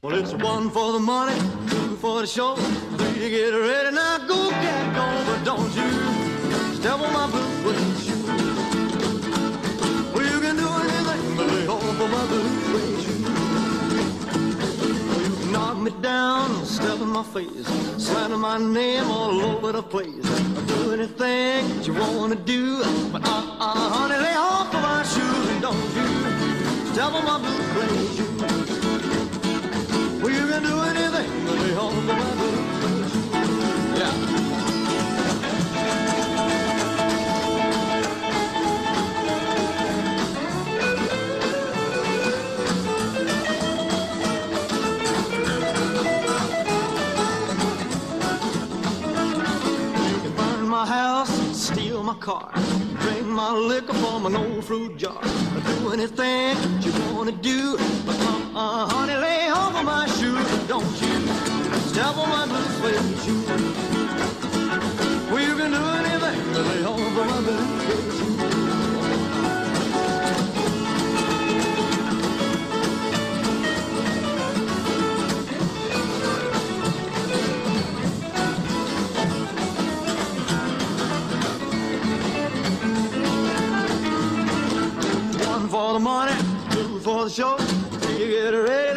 Well, it's one for the money, two for the show, three to get ready. Now go, cat, go, but don't you step on my blue suede shoe. Well, you can do anything but lay off of my blue suede shoe. Well, you can knock me down, step in my face, slander my name all over the place. Do anything that you wanna do, but uh-uh, honey, lay off of my shoes and don't you step on my blue suede shoe. My house, steal my car, drink my liquor from an old fruit jar. Do anything you wanna do, but come on, honey, lay over my shoes, don't you step on my blue suede shoe. Well, you can the two for the show. You get ready.